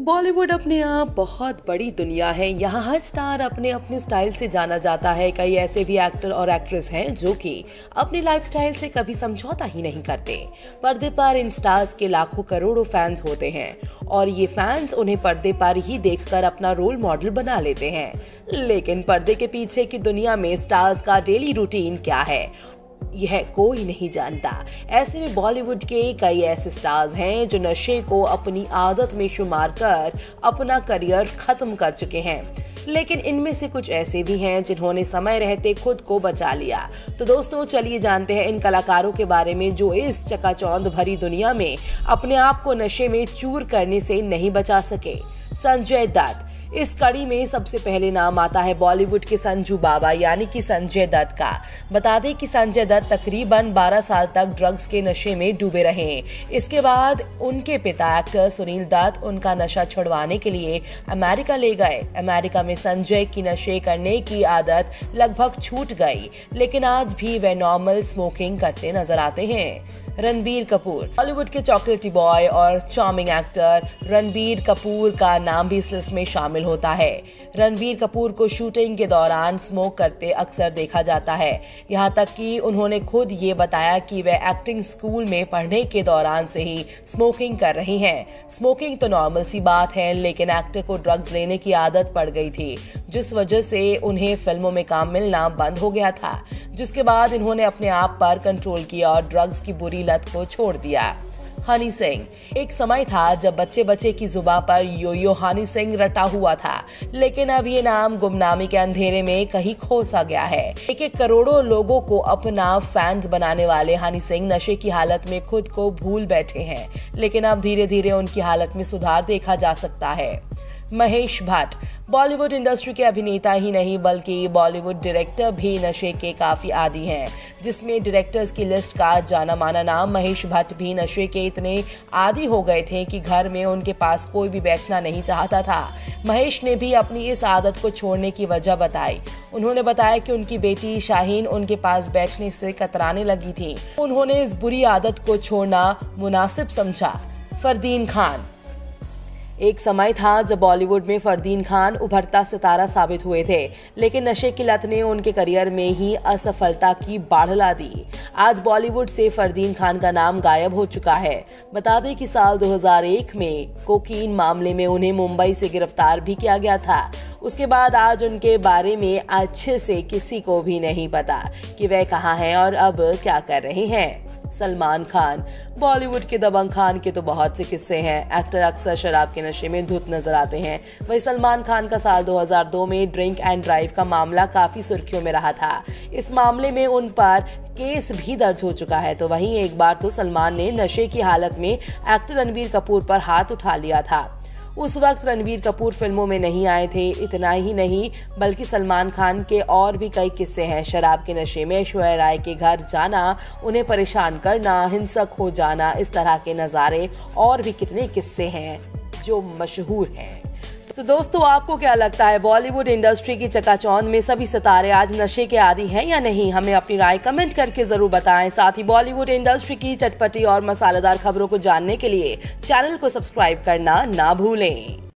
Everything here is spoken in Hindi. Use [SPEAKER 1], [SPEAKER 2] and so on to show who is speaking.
[SPEAKER 1] बॉलीवुड अपने आप बहुत बड़ी दुनिया है। यहाँ हर स्टार अपने अपने स्टाइल से जाना जाता है। कई ऐसे भी एक्टर और एक्ट्रेस हैं जो कि अपनी लाइफ स्टाइल से कभी समझौता ही नहीं करते। पर्दे पर इन स्टार्स के लाखों करोड़ों फैंस होते हैं। और ये फैंस उन्हें पर्दे पर ही देखकर अपना रोल मॉडल बना लेते हैं। लेकिन पर्दे के पीछे की दुनिया में स्टार्स का डेली रूटीन क्या है? यह कोई नहीं जानता। ऐसे में बॉलीवुड के कई ऐसे स्टार्स हैं जो नशे को अपनी आदत में शुमार कर अपना करियर खत्म कर चुके हैं। लेकिन इनमें से कुछ ऐसे भी हैं जिन्होंने समय रहते खुद को बचा लिया। तो दोस्तों, चलिए जानते हैं इन कलाकारों के बारे में जो इस चकाचौंध भरी दुनिया में अपने आप को नशे में चूर करने से नहीं बचा सके। संजय दत्त इस कड़ी में सबसे पहले नाम आता है बॉलीवुड के संजू बाबा, यानी कि संजय दत्त का। बता दें कि संजय दत्त तकरीबन 12 साल तक ड्रग्स के नशे में डूबे रहे इसके बाद उनके पिता एक्टर सुनील दत्त उनका नशा छुड़वाने के लिए अमेरिका ले गए। अमेरिका में संजय की नशे करने की आदत लगभग छूट गई, लेकिन आज भी वे नॉर्मल स्मोकिंग करते नज़र आते हैं। रणबीर कपूर। हॉलीवुड के चॉकलेटी बॉय और चार्मिंग एक्टर रणबीर कपूर का नाम भी इस लिस्ट में शामिल होता है। रणबीर कपूर को शूटिंग के दौरान स्मोक करते अक्सर देखा जाता है। यहाँ तक कि उन्होंने खुद ये बताया कि वे एक्टिंग स्कूल में पढ़ने के दौरान से ही स्मोकिंग कर रही हैं। स्मोकिंग तो नॉर्मल सी बात है, लेकिन एक्टर को ड्रग्स लेने की आदत पड़ गई थी। जिस वजह से उन्हें फ़िल्मों में काम मिलना बंद हो गया था, जिसके बाद इन्होंने अपने आप पर कंट्रोल किया और ड्रग्स की बुरी लत को छोड़ दिया। हनी सिंह, एक समय था जब बच्चे बच्चे की जुबा पर यो यो हनी सिंह रटा हुआ था, लेकिन अब ये नाम गुमनामी के अंधेरे में कहीं खोसा गया है। एक एक करोड़ों लोगों को अपना फैंस बनाने वाले हनी सिंह नशे की हालत में खुद को भूल बैठे हैं, लेकिन अब धीरे धीरे उनकी हालत में सुधार देखा जा सकता है। महेश भट्ट। बॉलीवुड इंडस्ट्री के अभिनेता ही नहीं, बल्कि बॉलीवुड डायरेक्टर भी नशे के काफ़ी आदि हैं, जिसमें डायरेक्टर्स की लिस्ट का जाना माना नाम महेश भट्ट भी नशे के इतने आदि हो गए थे कि घर में उनके पास कोई भी बैठना नहीं चाहता था। महेश ने भी अपनी इस आदत को छोड़ने की वजह बताई। उन्होंने बताया कि उनकी बेटी शाहीन उनके पास बैठने से कतराने लगी थी। उन्होंने इस बुरी आदत को छोड़ना मुनासिब समझा। फरदीन खान एक समय था जब बॉलीवुड में फरदीन खान उभरता सितारा साबित हुए थे, लेकिन नशे की लत ने उनके करियर में ही असफलता की बाढ़ ला दी। आज बॉलीवुड से फरदीन खान का नाम गायब हो चुका है। बता दें कि साल 2001 में कोकीन मामले में उन्हें मुंबई से गिरफ़्तार भी किया गया था। उसके बाद आज उनके बारे में अच्छे से किसी को भी नहीं पता कि वह कहाँ हैं और अब क्या कर रहे हैं। सलमान खान। बॉलीवुड के दबंग खान के तो बहुत से किस्से हैं। एक्टर अक्सर शराब के नशे में धुत नज़र आते हैं। वही सलमान खान का साल 2002 में ड्रिंक एंड ड्राइव का मामला काफ़ी सुर्खियों में रहा था। इस मामले में उन पर केस भी दर्ज हो चुका है। तो वहीं एक बार तो सलमान ने नशे की हालत में एक्टर रणबीर कपूर पर हाथ उठा लिया था। उस वक्त रणबीर कपूर फ़िल्मों में नहीं आए थे, इतना ही नहीं, बल्कि सलमान खान के और भी कई किस्से हैं। शराब के नशे में ऐश्वर्या राय के घर जाना, उन्हें परेशान करना, हिंसक हो जाना, इस तरह के नज़ारे और भी कितने किस्से हैं जो मशहूर हैं। तो दोस्तों, आपको क्या लगता है, बॉलीवुड इंडस्ट्री की चकाचौंध में सभी सितारे आज नशे के आदि हैं या नहीं? हमें अपनी राय कमेंट करके ज़रूर बताएँ। साथ ही बॉलीवुड इंडस्ट्री की चटपटी और मसालेदार खबरों को जानने के लिए चैनल को सब्सक्राइब करना ना भूलें।